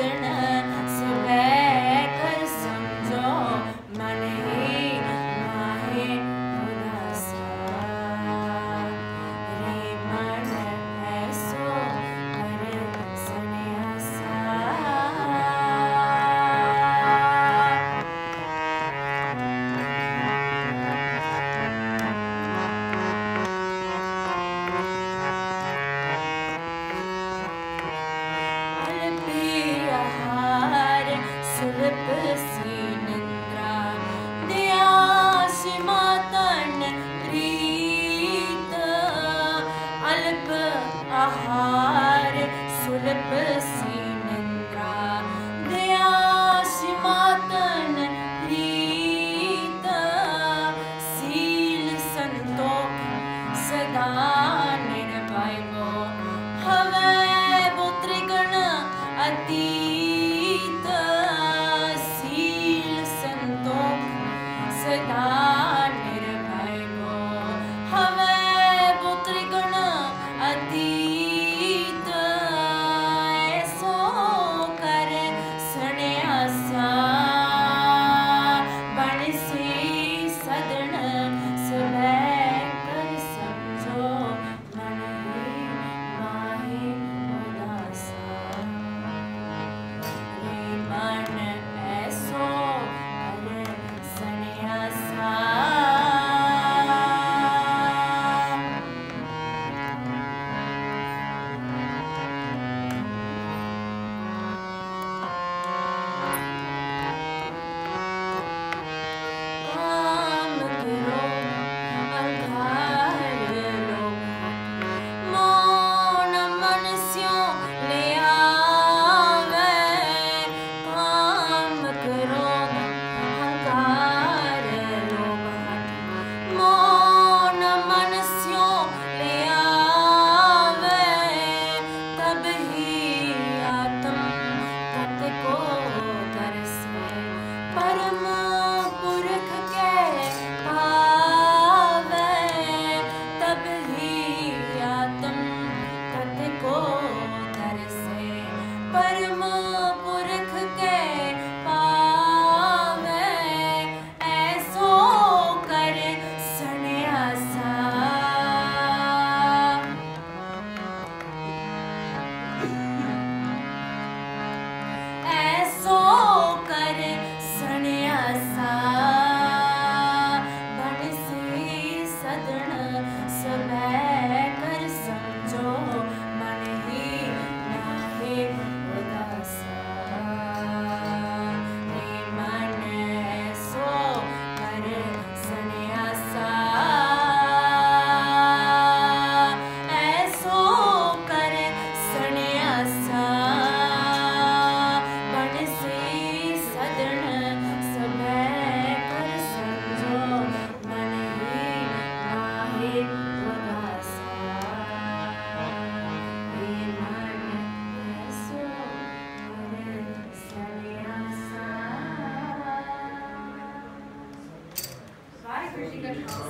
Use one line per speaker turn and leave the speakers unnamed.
Adonai. Thank you.